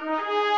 Música